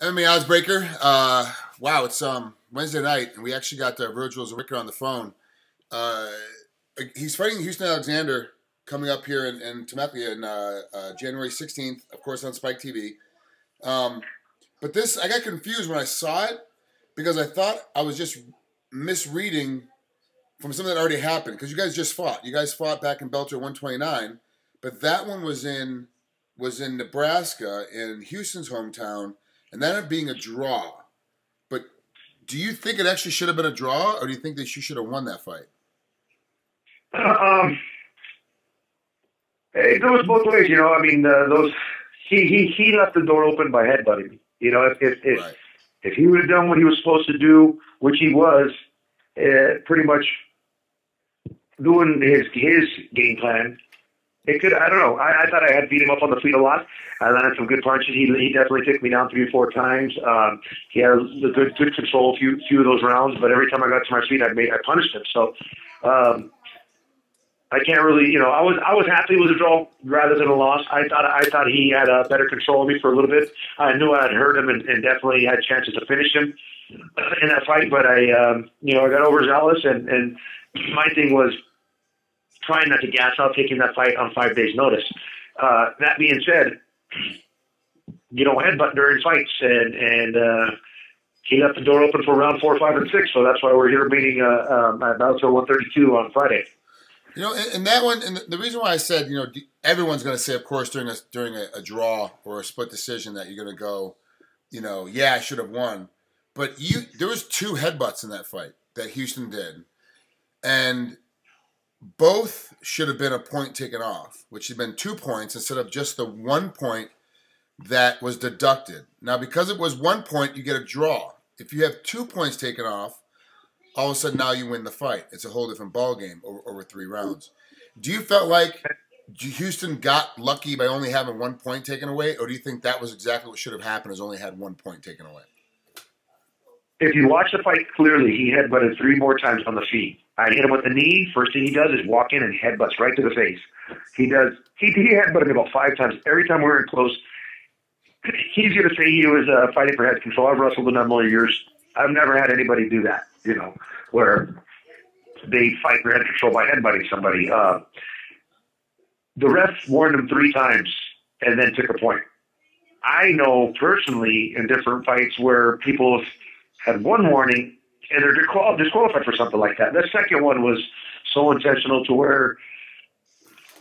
MMA Oddsbreaker. Uh, wow, it's um Wednesday night, and we actually got uh, Virgil Zwicker on the phone. Uh, he's fighting Houston Alexander coming up here in, in Temecula in uh, uh, January 16th, of course, on Spike TV. Um, but this, I got confused when I saw it because I thought I was just misreading from something that already happened because you guys just fought. You guys fought back in Bellator 129, but that one was in was in Nebraska in Houston's hometown, and that ended up being a draw. But do you think it actually should have been a draw, or do you think that she should have won that fight? Um, it goes both ways, you know. I mean, uh, those he he he left the door open by headbutting. You know, if if if, Right. if he would have done what he was supposed to do, which he was, uh, pretty much doing his his game plan. It could, I don't know. I, I thought I had beat him up on the feet a lot. I landed some good punches. He, he definitely took me down three or four times. Um, he had a good good control a few few of those rounds, but every time I got to my feet, I made I punished him. So um, I can't really, you know, I was I was happy it was a draw rather than a loss. I thought I thought he had a better control of me for a little bit. I knew I had hurt him and, and definitely had chances to finish him in that fight, but I, um, you know, I got overzealous and and my thing was trying not to gas out taking that fight on five days' notice. Uh, that being said, you know, headbutt during fights and and uh, he left the door open for round four, five, and six. So that's why we're here meeting uh, um, at Bellator 132 on Friday. You know, and, and that one, and the reason why I said, you know, everyone's going to say, of course, during a during a, a draw or a split decision, that you're going to go, you know, yeah, I should have won. But you, there was two headbutts in that fight that Houston did, and both should have been a point taken off, which had been two points instead of just the one point that was deducted. Now, because it was one point, you get a draw. If you have two points taken off, all of a sudden now you win the fight. It's a whole different ball game over, over three rounds. Do you felt like Houston got lucky by only having one point taken away, or do you think that was exactly what should have happened? Is only had one point taken away? If you watch the fight clearly, he headbutted three more times on the feet. I hit him with the knee. First thing he does is walk in and headbutts right to the face. He does. He he headbutted me about five times. Every time we were in close, he's going to say he was uh, fighting for head control. I've wrestled a number of years. I've never had anybody do that. You know, where they fight for head control by headbutting somebody. Uh, the ref warned him three times and then took a point. I know personally in different fights where people have had one warning and they're disqual- disqualified for something like that. The second one was so intentional to where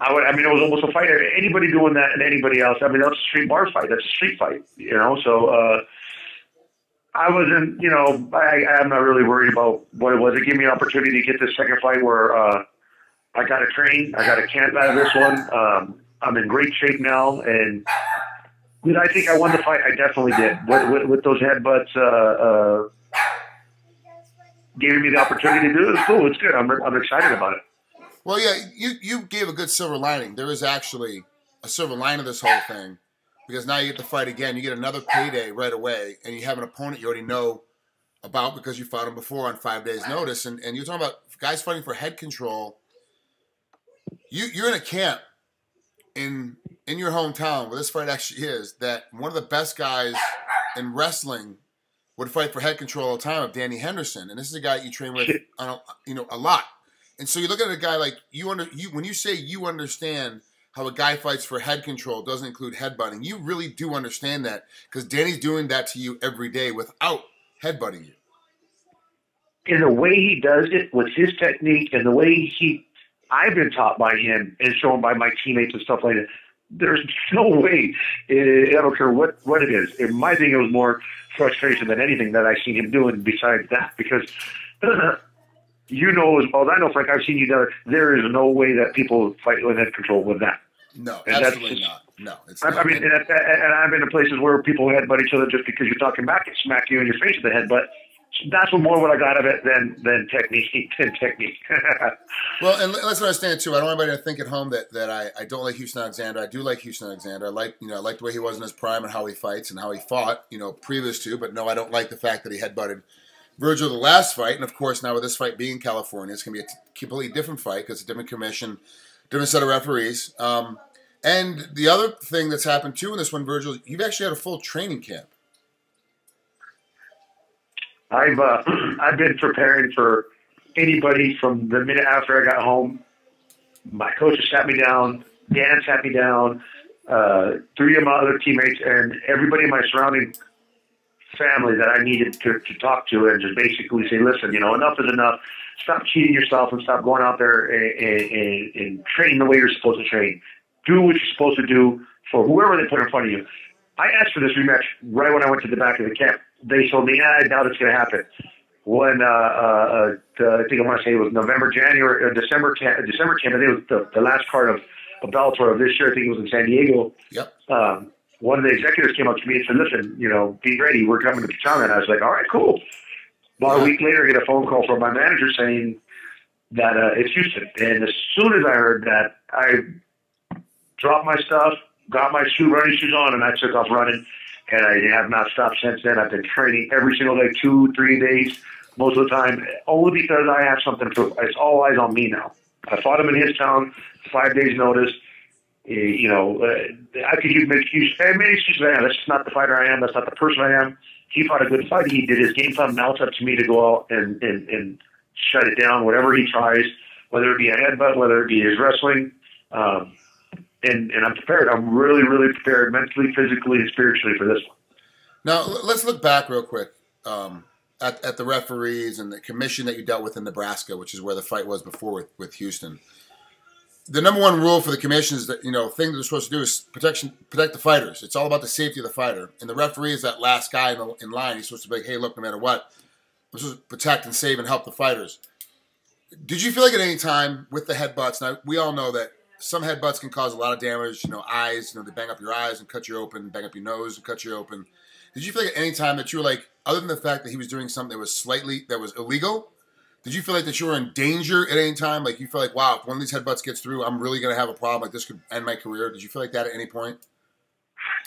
I would, I mean, it was almost a fight. Anybody doing that and anybody else, I mean, that's a street bar fight. That's a street fight, you know? So, uh, I wasn't, you know, I, I'm not really worried about what it was. It gave me an opportunity to get this second fight where, uh, I got to train. I got a camp out of this one. Um, I'm in great shape now, and did I think I won the fight? I definitely did. With, with, with those headbutts, uh, uh, giving me the opportunity to do it. It's cool. It's good. I'm, I'm excited about it. Well, yeah, you you gave a good silver lining. There is actually a silver lining to this whole thing because now you get to fight again. You get another payday right away, and you have an opponent you already know about because you fought him before on five days' notice. And, and you're talking about guys fighting for head control. You you're in a camp in in your hometown where this fight actually is. That one of the best guys in wrestling would fight for head control all the time of Danny Henderson, and this is a guy you train with a, you know a lot. And so you look at a guy like you under you when you say you understand how a guy fights for head control doesn't include headbutting. You really do understand that because Danny's doing that to you every day without headbutting you. In the way he does it, with his technique, and the way he, I've been taught by him and shown by my teammates and stuff like that. There's no way. eh, I don't care what what it is. In my thing, it was more frustration than anything that I've seen him doing besides that because. You know as well as I know, Frank. I've seen you it. There is no way that people fight with head control with that. No, And absolutely just- not. No, it's I, not. I mean, and, and I've been to places where people headbutt each other just because you're talking back and smack you in your face with the head. That's more what I got of it than than technique than technique. Well, and let's understand too. I don't want anybody to think at home that, that I, I don't like Houston Alexander. I do like Houston Alexander. I like you know I like the way he was in his prime and how he fights and how he fought. You know, previous to, but no, I don't like the fact that he headbutted Virgil the last fight. And of course, now with this fight being in California, it's gonna be a completely different fight because a different commission, different set of referees. Um, and the other thing that's happened too in this one, Virgil, you've actually had a full training camp. I've uh, I've been preparing for anybody from the minute after I got home. My coaches sat me down. Dan sat me down. Uh, three of my other teammates and everybody in my surrounding family that I needed to, to talk to and just basically say, listen, you know, enough is enough. Stop cheating yourself and stop going out there and, and, and training the way you're supposed to train. Do what you're supposed to do for whoever they put in front of you. I asked for this rematch right when I went to the back of the camp. They told me, yeah, I doubt it's going to happen. When uh, uh, uh, I think I want to say it was November, January, uh, December, camp, December camp. I think it was the, the last card of, of Bellator of this year. I think it was in San Diego. Yep. Um, one of the executives came up to me and said, "Listen, you know, be ready. We're coming to Pechanga." And I was like, "All right, cool." About a week later, I get a phone call from my manager saying that uh, it's Houston. And as soon as I heard that, I dropped my stuff, got my shoe running shoes on, and I took off running. And I have not stopped since then. I've been training every single day, two, three days, most of the time, only because I have something to prove. It's all eyes on me now. I fought him in his town, five days notice. Eh, you know, uh, I could make excuses. Hey, many excuses. I am. That's just not the fighter I am. That's not the person I am. He fought a good fight. He did his game plan. Now it's up to me to go out and, and, and shut it down, whatever he tries, whether it be a headbutt, whether it be his wrestling. Um, and, and I'm prepared. I'm really, really prepared mentally, physically, and spiritually for this one. Now, let's look back real quick um, at, at the referees and the commission that you dealt with in Nebraska, which is where the fight was before with, with Houston the number one rule for the commission is that you know thing they're supposed to do is protection protect the fighters. It's all about the safety of the fighter, and the referee is that last guy in, the, in line. He's supposed to be like, hey, look, no matter what, I'm supposed to protect and save and help the fighters. Did you feel like at any time with the headbutts? Now we all know that some headbutts can cause a lot of damage. You know, eyes. You know, they bang up your eyes and cut you open, bang up your nose and cut you open. Did you feel like at any time that you were like, other than the fact that he was doing something that was slightly that was illegal, did you feel like that you were in danger at any time? Like you feel like, wow, if one of these headbutts gets through, I'm really to have a problem. Like this could end my career. Did you feel like that at any point?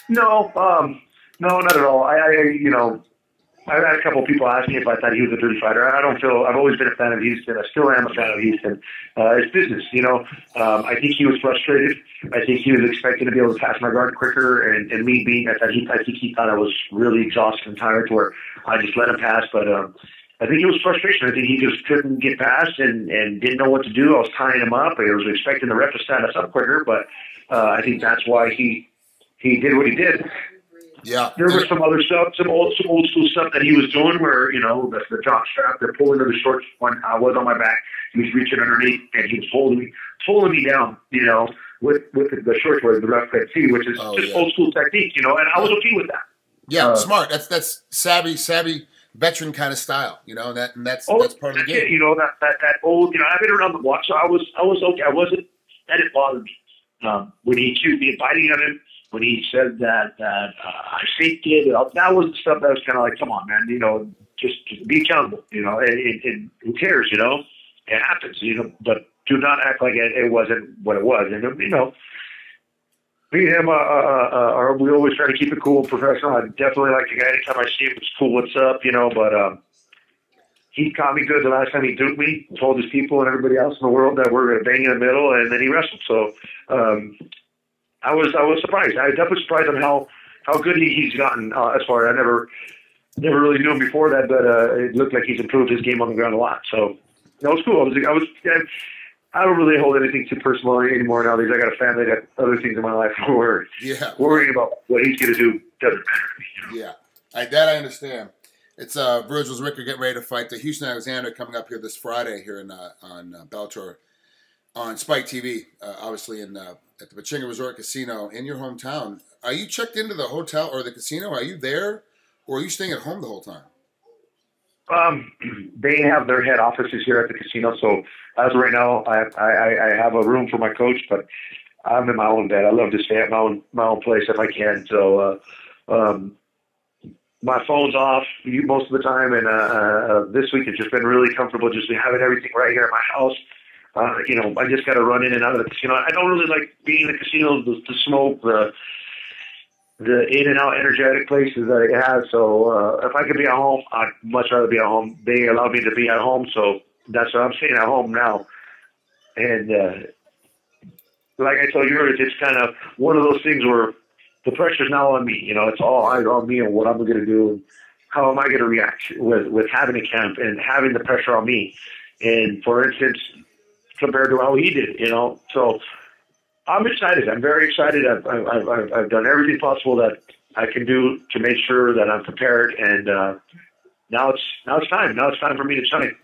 No, um, no, not at all. I, I, you know, I've had a couple of people ask me if I thought he was a dirty fighter. I don't feel. I've always been a fan of Houston. I still am a fan of Houston. Uh, it's business, you know. Um, I think he was frustrated. I think he was expecting to be able to pass my guard quicker, and, and me being, I thought he, I think he thought I was really exhausted and tired, to where I just let him pass. But um, I think it was frustration. I think he just couldn't get past and, and didn't know what to do. I was tying him up. I was expecting the ref to stand us up quicker, but uh, I think that's why he he did what he did. Yeah, there was some other stuff, some old some old school stuff that he was doing, where you know the, the jock strap, they're pulling of the shorts when I was on my back. He was reaching underneath and he was holding me, holding me down. You know, with with the, the shorts where the ref could see, which is oh, just yeah. old school technique. You know, and I was okay with that. Yeah, uh, smart. That's that's savvy, savvy veteran kind of style, you know, and that and that's oh, that's part of the game. It, you know that that that old, you know, I've been around the block, so I was I was okay. I wasn't that didn't bother me. Um, when he accused me of biting on him, when he said that that uh, I faked it, that was the stuff that was kind of like, come on, man, you know, just, just be accountable, you know, and, and, and who cares, you know, it happens, you know, but do not act like it, it wasn't what it was, and you know me and him, uh, uh, uh, we always try to keep it cool and professional. I definitely like the guy. Anytime I see him, it's cool. What's up, you know? But um, he caught me good the last time he duped me. Told his people and everybody else in the world that we're going to bang in the middle, and then he wrestled. So um, I was I was surprised. I was definitely surprised on how how good he, he's gotten. Uh, as far I never never really knew him before that, but uh, it looked like he's improved his game on the ground a lot. So that was cool. I was I was. Yeah, I don't really hold anything too personal anymore nowadays. I got a family, I got other things in my life where yeah. worrying about what he's going to do doesn't matter. Yeah, I, that I understand. It's uh, Virgil Zwicker getting ready to fight the Houston Alexander coming up here this Friday here in uh, on uh, Bellator on Spike TV, uh, obviously in uh, at the Pechanga Resort Casino in your hometown. Are you checked into the hotel or the casino? Are you there, or are you staying at home the whole time? Um, they have their head offices here at the casino. So as of right now, I, I, I have a room for my coach, but I'm in my own bed. I love to stay at my own my own place if I can. So uh, um, my phone's off most of the time, and uh, uh, this week it's just been really comfortable just having everything right here at my house. Uh, you know, I just got to run in and out of the casino. I don't really like being in the casino, the, the smoke, the the in and out energetic places that it has. So uh, if I could be at home, I'd much rather be at home. They allow me to be at home, so that's what I'm staying at home now. And uh, like I told you it's kind of one of those things where the pressure's now on me. You know, it's all on me and what I'm going to do and how am I going to react with with having a camp and having the pressure on me? And for instance, compared to how he did, you know, so I'm excited. I'm very excited. I've I've, I've, I've done everything possible that I can do to make sure that I'm prepared. And uh, now it's now it's time. Now it's time for me to shine.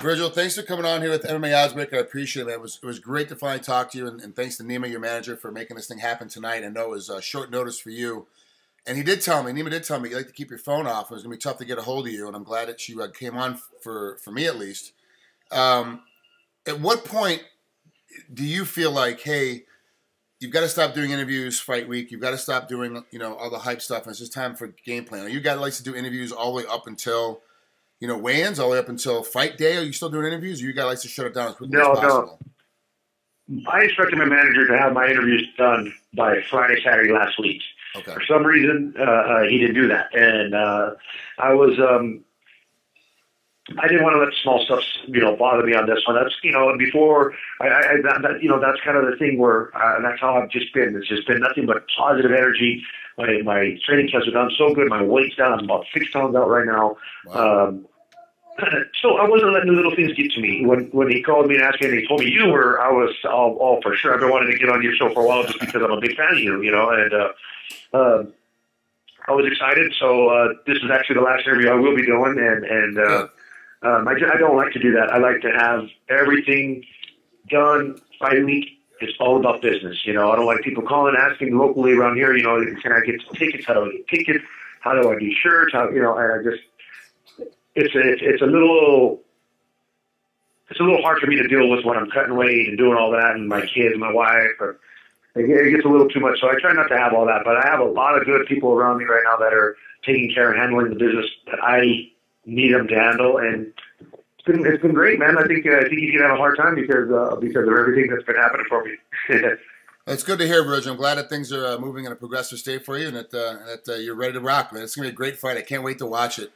Virgil, thanks for coming on here with MMA Oddsbreaker. I appreciate it, man. It was, it was great to finally talk to you, and, and thanks to Nima, your manager, for making this thing happen tonight. I know it was uh, short notice for you. And he did tell me, Nima did tell me, you like to keep your phone off. It was going to be tough to get a hold of you, and I'm glad that you uh, came on for, for me at least. Um, at what point do you feel like, hey, you've got to stop doing interviews fight week. You've got to stop doing, you know, all the hype stuff. And it's just time for game plan. Are you guys likes to do interviews all the way up until, you know, weigh-ins, all the way up until fight day? Are you still doing interviews? Or you guys like to shut it down as quickly no, as possible? No. I expected my manager to have my interviews done by Friday, Saturday last week. Okay. For some reason, uh, uh, he didn't do that, and uh, I was um, I didn't want to let small stuff, you know, bother me on this one. That's, you know, before I, I that, that, you know, that's kind of the thing where uh, that's how I've just been. It's just been nothing but positive energy. My my training camps have done so good. My weight's down. I'm about six pounds out right now. Wow. Um, so I wasn't letting the little things get to me. When when he called me and asked me, and he told me you were, I was all, all for sure. I've been wanting to get on your show for a while just because I'm a big fan of you, you know, and. uh uh, I was excited. So uh, this is actually the last interview I will be doing, and and uh, um, I, I don't like to do that. I like to have everything done fight week. It's all about business. You know, I don't like people calling asking locally around here. You know, can I get tickets? How do I get tickets? How do I do shirts? How you know? And I just it's a, it's a little it's a little hard for me to deal with when I'm cutting weight and doing all that, and my kids, my wife, or it gets a little too much. So I try not to have all that. But I have a lot of good people around me right now that are taking care and handling the business that I need him to handle. And it's been it's been great, man. I think uh, I think he's gonna have a hard time because uh, because of everything that's been happening for me. It's good to hear, Virgil. I'm glad that things are uh, moving in a progressive state for you, and that uh, that uh, you're ready to rock, man. It's gonna be a great fight. I can't wait to watch it.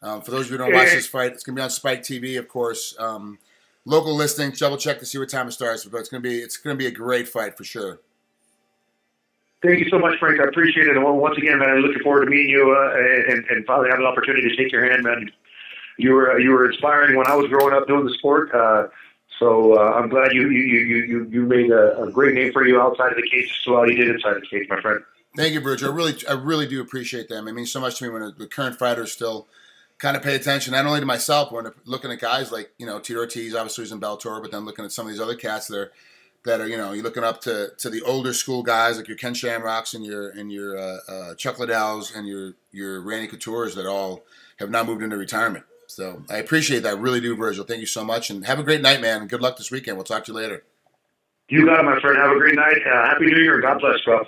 Um, for those of you who don't watch this fight, it's gonna be on Spike TV, of course. Um, local listing, double check to see what time it starts, but it's gonna be it's gonna be a great fight for sure. Thank you so much, Frank. I appreciate it. And once again, man, I'm looking forward to meeting you uh, and, and finally having an opportunity to shake your hand, man. You were you were inspiring when I was growing up doing the sport. Uh, so uh, I'm glad you you you you you made a, a great name for you outside of the cage as well. You did inside the cage, my friend. Thank you, Virgil. I really I really do appreciate that. It means so much to me when the current fighters still kind of pay attention, not only to myself, when looking at guys like you know Tito Ortiz, obviously he's in Bellator, but then looking at some of these other cats that are that are you know you're looking up to to the older school guys like your Ken Shamrocks and your and your uh, uh, Chuck Liddells and your your Randy Coutures that all have now moved into retirement. So I appreciate that. I really do, Virgil. Thank you so much, and have a great night, man. Good luck this weekend. We'll talk to you later. You got it, my friend. Have a great night. Uh, Happy New Year. God bless, bro.